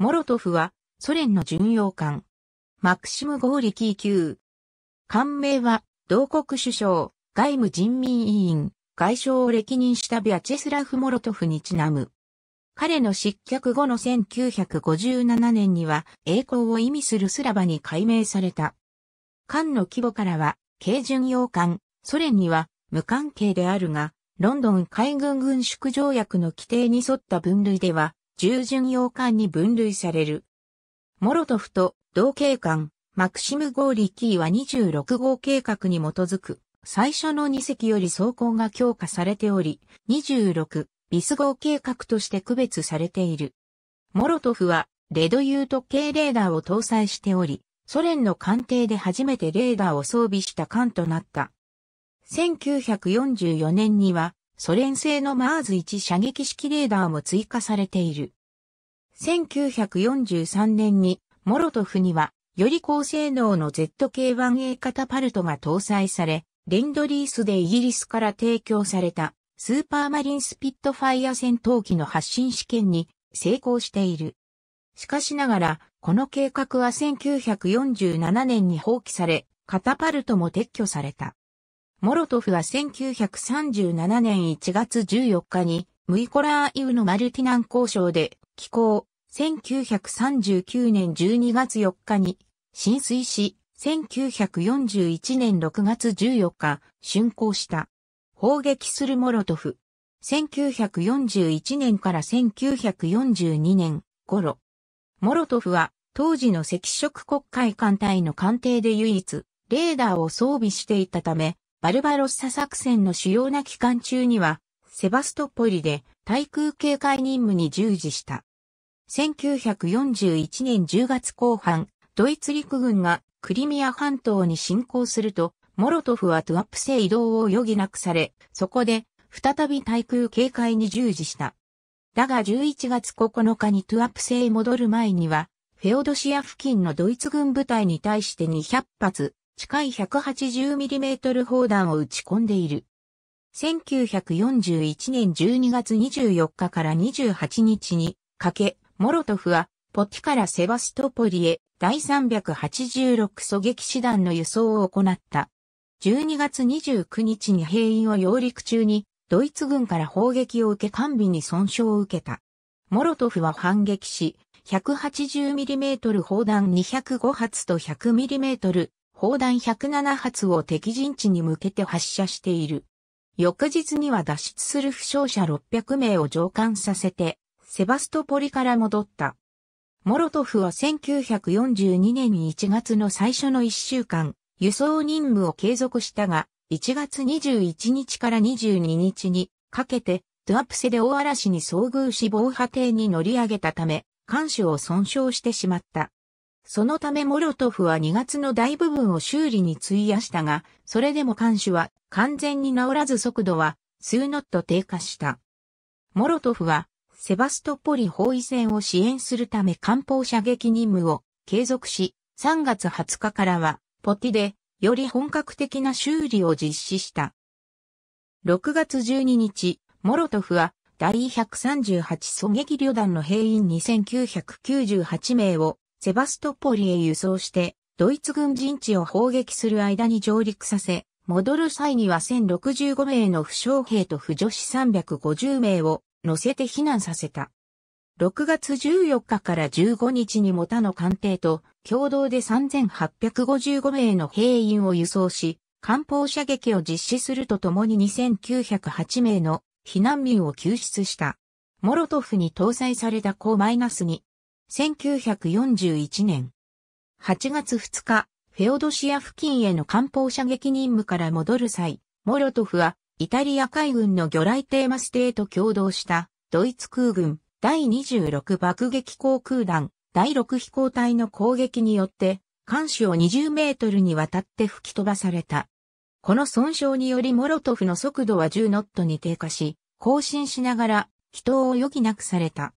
モロトフはソ連の巡洋艦。マクシム・ゴーリキー級。艦名は同国首相、外務人民委員、外相を歴任したビアチェスラフ・モロトフにちなむ。彼の失脚後の1957年には栄光を意味するスラバに改名された。艦の規模からは、軽巡洋艦、ソ連には無関係であるが、ロンドン海軍軍縮条約の規定に沿った分類では、重巡洋艦に分類される。モロトフと同型艦、マクシム・ゴーリキーは26号計画に基づく、最初の2隻より走行が強化されており、26ビス号計画として区別されている。モロトフは、レドユート系レーダーを搭載しており、ソ連の艦艇で初めてレーダーを装備した艦となった。1944年には、ソ連製のマーズ1射撃式レーダーも追加されている。1943年に、モロトフには、より高性能の ZK-1A カタパルトが搭載され、レンドリースでイギリスから提供されたスーパーマリンスピットファイア戦闘機の発進試験に成功している。しかしながら、この計画は1947年に放棄され、カタパルトも撤去された。モロトフは1937年1月14日に、ムイコラーイウのマルティナン交渉で寄港、1939年12月4日に浸水し、1941年6月14日、竣工した。砲撃するモロトフ。1941年から1942年頃。モロトフは当時の赤色国会艦隊の艦艇で唯一、レーダーを装備していたため、バルバロッサ作戦の主要な期間中には、セバストポリで対空警戒任務に従事した。1941年10月後半、ドイツ陸軍がクリミア半島に侵攻すると、モロトフはトゥアップセ移動を余儀なくされ、そこで再び対空警戒に従事した。だが11月9日にトゥアップセへ戻る前には、フェオドシア付近のドイツ軍部隊に対して200発、近い 180mm 砲弾を撃ち込んでいる。1941年12月24日から28日にかけ、モロトフはポティからセバストポリへ第386狙撃師団の輸送を行った。12月29日に兵員を揚陸中に、ドイツ軍から砲撃を受け完備に損傷を受けた。モロトフは反撃し、180mm 砲弾205発と 100mm 砲弾107発を敵陣地に向けて発射している。翌日には脱出する負傷者600名を上艦させて、セバストポリから戻った。モロトフは1942年1月の最初の1週間、輸送任務を継続したが、1月21日から22日にかけて、ドゥアプセで大嵐に遭遇し防波堤に乗り上げたため、艦首を損傷してしまった。そのためモロトフは2月の大部分を修理に費やしたが、それでも艦首は完全に治らず速度は数ノット低下した。モロトフはセバストポリ包囲戦を支援するため艦砲射撃任務を継続し、3月20日からはポティで、より本格的な修理を実施した。6月12日、モロトフは第138狙撃旅団の兵員2998名をセバストポリへ輸送して、ドイツ軍陣地を砲撃する間に上陸させ、戻る際には1065名の負傷兵と不女子350名を乗せて避難させた。6月14日から15日にモタの艦艇と共同で3855名の兵員を輸送し、艦砲射撃を実施するとともに2908名の避難民を救出した。モロトフに搭載された高マイナスに、1941年8月2日、フェオドシア付近への艦砲射撃任務から戻る際、モロトフはイタリア海軍の魚雷テーマステーと共同したドイツ空軍第26爆撃航空団第6飛行隊の攻撃によって艦首を20メートルにわたって吹き飛ばされた。この損傷によりモロトフの速度は10ノットに低下し、更新しながら、人を余儀なくされた。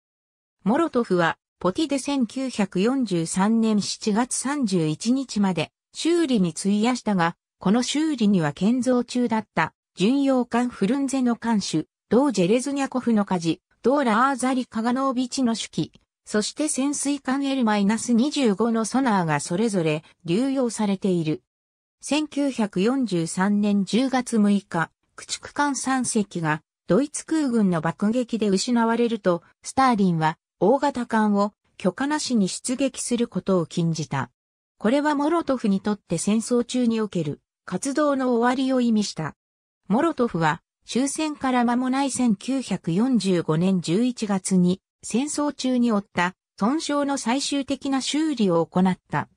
モロトフは、ポティで1943年7月31日まで修理に費やしたが、この修理には建造中だった巡洋艦フルンゼの艦首、ドージェレズニャコフの火事、ドーラ・ーザリ・カガノービチの手記、そして潜水艦 L-25 のソナーがそれぞれ流用されている。1943年10月6日、駆逐艦3隻がドイツ空軍の爆撃で失われると、スターリンは大型艦を許可なしに出撃することを禁じた。これはモロトフにとって戦争中における活動の終わりを意味した。モロトフは終戦から間もない1945年11月に戦争中に負った損傷の最終的な修理を行った。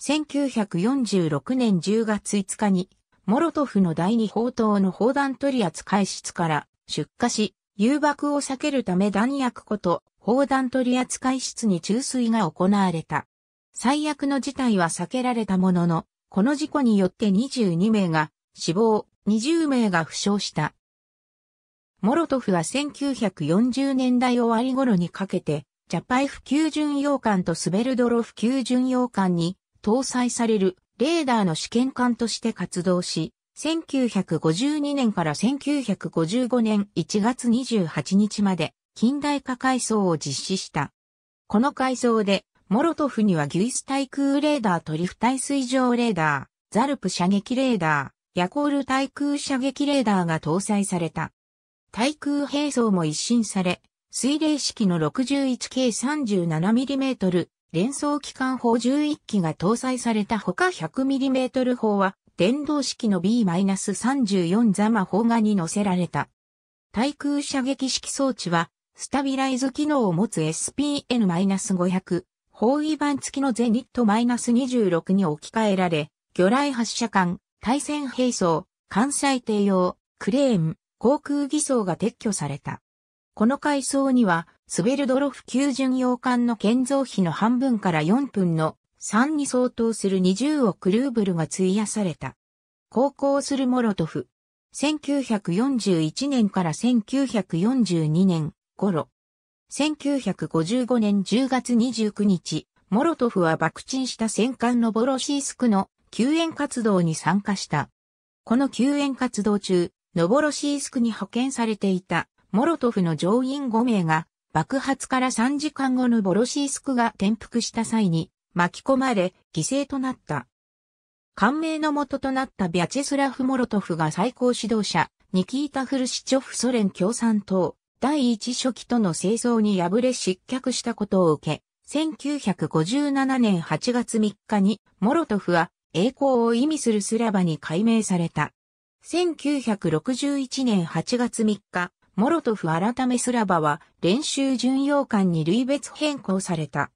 1946年10月5日にモロトフの第二砲塔の砲弾取扱室から出火し、誘爆を避けるため弾薬庫と砲弾取扱室に注水が行われた。最悪の事態は避けられたものの、この事故によって22名が死亡、20名が負傷した。モロトフは1940年代終わり頃にかけて、ジャパイフ級巡洋艦とスベルドロフ級巡洋艦に搭載されるレーダーの試験艦として活動し、1952年から1955年1月28日まで近代化改装を実施した。この改装で、モロトフにはギュイス対空レーダートリフ対水上レーダー、ザルプ射撃レーダー、ヤコール対空射撃レーダーが搭載された。対空兵装も一新され、水冷式の 61K37mm 連装機関砲11機が搭載されたほか 100mm 砲は電動式の B-34 ザマ砲がに乗せられた。対空射撃式装置はスタビライズ機能を持つ SPN-500 包囲板付きのゼニット -26 に置き換えられ、魚雷発射管、対戦兵装、艦載艇用、クレーン、航空偽装が撤去された。この階層には、スベルドロフ級巡洋艦の建造費の半分から4分の3に相当する20億ルーブルが費やされた。航行するモロトフ。1941年から1942年頃。1955年10月29日、モロトフは爆沈した戦艦のボロシースクの救援活動に参加した。この救援活動中、ノボロシースクに派遣されていたモロトフの乗員5名が爆発から3時間後のボロシースクが転覆した際に巻き込まれ犠牲となった。感銘の元となったビャチェスラフ・モロトフが最高指導者、ニキータ・フルシチョフソ連共産党第一初期との戦争に敗れ失脚したことを受け、1957年8月3日にモロトフは栄光を意味するスラバに改名された。1961年8月3日、モロトフ改めスラバは練習巡洋艦に類別変更された。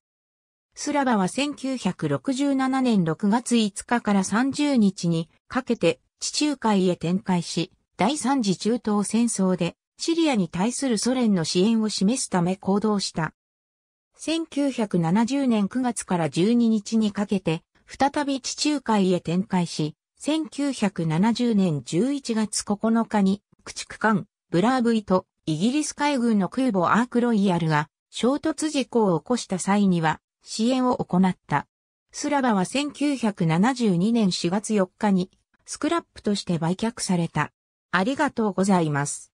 スラバは1967年6月5日から30日にかけて地中海へ展開し、第三次中東戦争でシリアに対するソ連の支援を示すため行動した。1970年9月から12日にかけて再び地中海へ展開し、1970年11月9日に、駆逐艦、ブラーブイとイギリス海軍の空母アークロイヤルが衝突事故を起こした際には支援を行った。スラバは1972年4月4日にスクラップとして売却された。ありがとうございます。